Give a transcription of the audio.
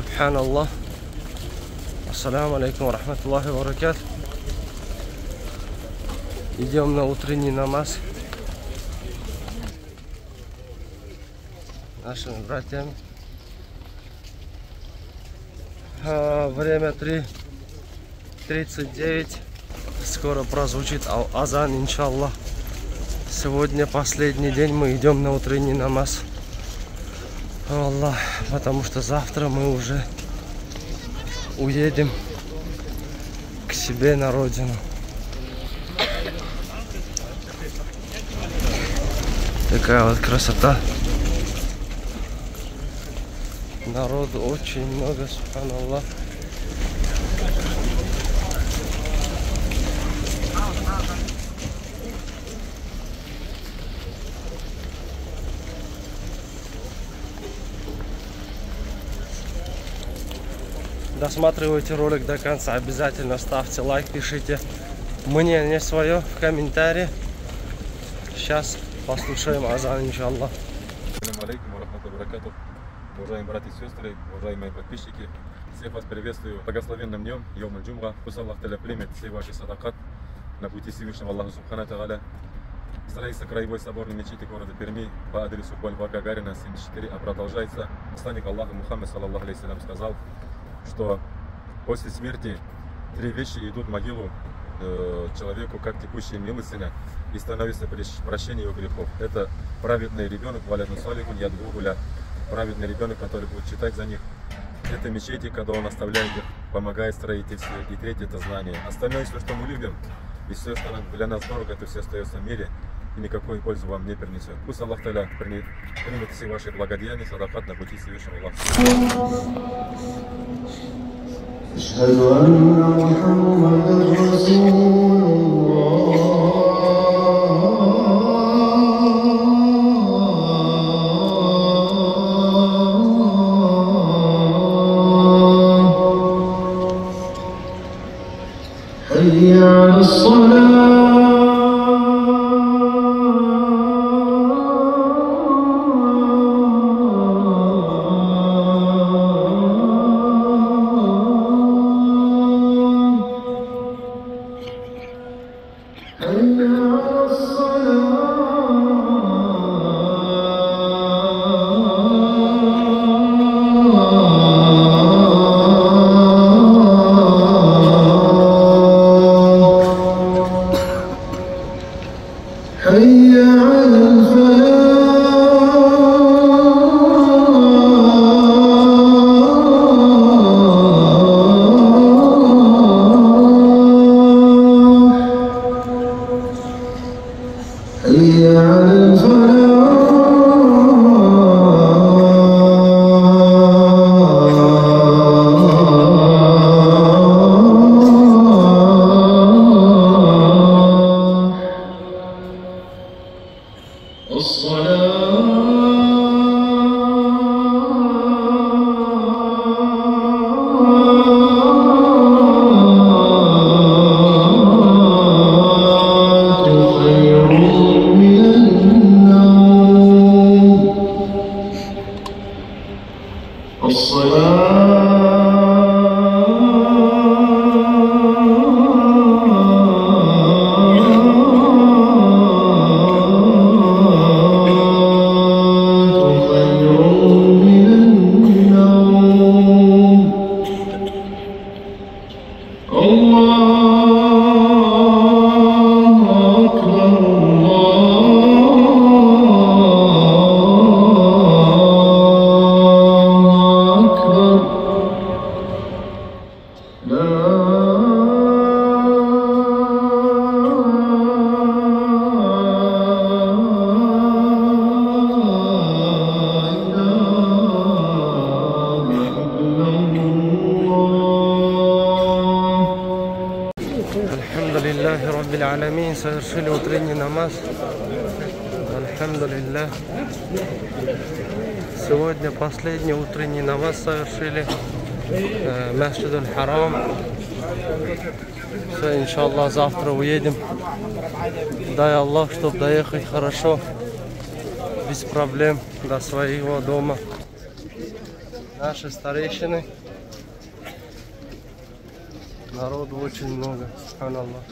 Субханаллах. Ассаламу алейкум ва рахматуллахи ва баракат. Идем на утренний намаз. Нашими братьями. А, время 3.39. Скоро прозвучит азан, иншаллах. Сегодня последний день мы идем на утренний намаз. Аллах, потому что завтра мы уже уедем к себе на родину. Такая вот красота. Народу очень много, субханаллах. Досматривайте ролик до конца. Обязательно ставьте лайк, пишите мнение свое в комментарии. Сейчас послушаем азан, иншаллах. Уважаемые братья и сестры, уважаемые подписчики, всех вас приветствую благословенным днем, Йом Джумра. Пусть Аллах Таля примет все ваши садакат на пути Всевышнего Аллаха Субхану Тааля. Строится краевой соборной мечети города Перми по адресу Бульвар Гагарина, 74, а продолжается. Посланник Аллаха алейхи салям, сказал, что после смерти три вещи идут в могилу э, человеку, как текущая милостыня, и становится прощение его грехов. Это праведный ребенок, валяну салихун, ядгугуля, праведный ребенок, который будет читать за них. Это мечети, когда он оставляет их, помогает в строительстве. И третье это знание. Остальное все, что мы любим, и все, что для нас дорого, это все остается в мире и никакой пользы вам не принесет. Пусть Аллах Таля примет, примет все ваши благодеяния, садакат на пути Всевышнего Аллаха. أشهد أن محمدا رسول الله حي على الصلاة حي على الصلاة. حي على الصلاة Amém. Elhamdülillahi Rabbil Alemin. Совершили утренний намаз. Альхамдулилля. Сегодня последний утренний намаз совершили. Э, Масджид харам. Все, иншаллах, завтра уедем. Дай Аллах, чтобы доехать хорошо, без проблем до своего дома. Наши старейшины. العروض وجه النوبة سبحان الله الله